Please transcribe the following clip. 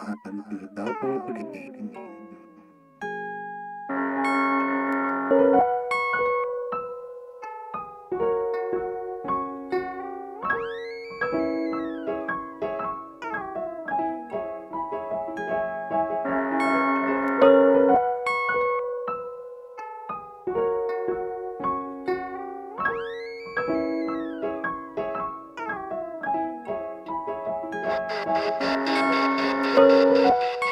akan didapat di ini. Thank you. thank you.